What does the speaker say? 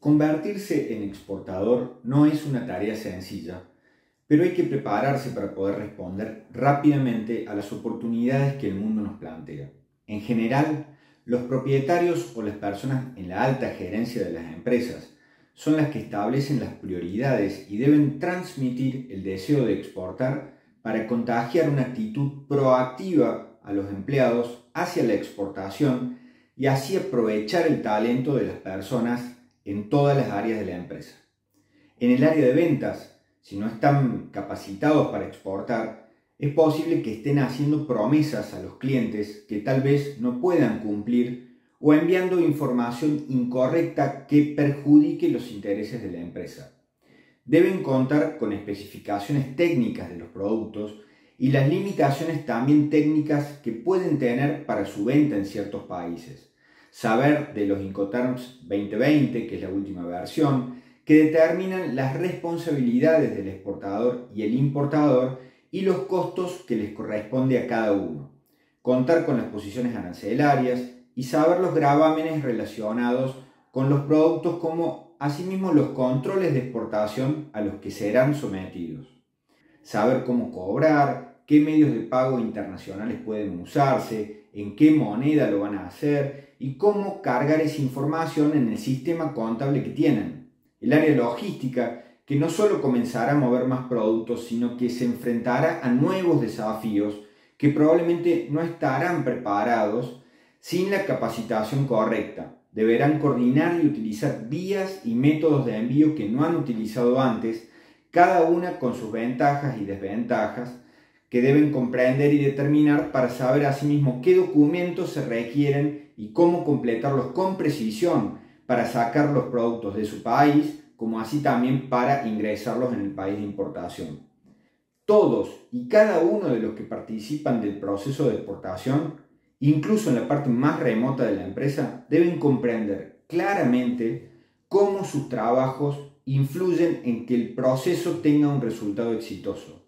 Convertirse en exportador no es una tarea sencilla, pero hay que prepararse para poder responder rápidamente a las oportunidades que el mundo nos plantea. En general, los propietarios o las personas en la alta gerencia de las empresas son las que establecen las prioridades y deben transmitir el deseo de exportar para contagiar una actitud proactiva a los empleados hacia la exportación y así aprovechar el talento de las personas en todas las áreas de la empresa. En el área de ventas, si no están capacitados para exportar, es posible que estén haciendo promesas a los clientes que tal vez no puedan cumplir o enviando información incorrecta que perjudique los intereses de la empresa. Deben contar con especificaciones técnicas de los productos y las limitaciones también técnicas que pueden tener para su venta en ciertos países saber de los Incoterms 2020, que es la última versión, que determinan las responsabilidades del exportador y el importador y los costos que les corresponde a cada uno, contar con las posiciones arancelarias y saber los gravámenes relacionados con los productos como asimismo los controles de exportación a los que serán sometidos, saber cómo cobrar, qué medios de pago internacionales pueden usarse, en qué moneda lo van a hacer y cómo cargar esa información en el sistema contable que tienen. El área logística, que no solo comenzará a mover más productos, sino que se enfrentará a nuevos desafíos que probablemente no estarán preparados sin la capacitación correcta. Deberán coordinar y utilizar vías y métodos de envío que no han utilizado antes, cada una con sus ventajas y desventajas, que deben comprender y determinar para saber asimismo qué documentos se requieren y cómo completarlos con precisión para sacar los productos de su país, como así también para ingresarlos en el país de importación. Todos y cada uno de los que participan del proceso de exportación, incluso en la parte más remota de la empresa, deben comprender claramente cómo sus trabajos influyen en que el proceso tenga un resultado exitoso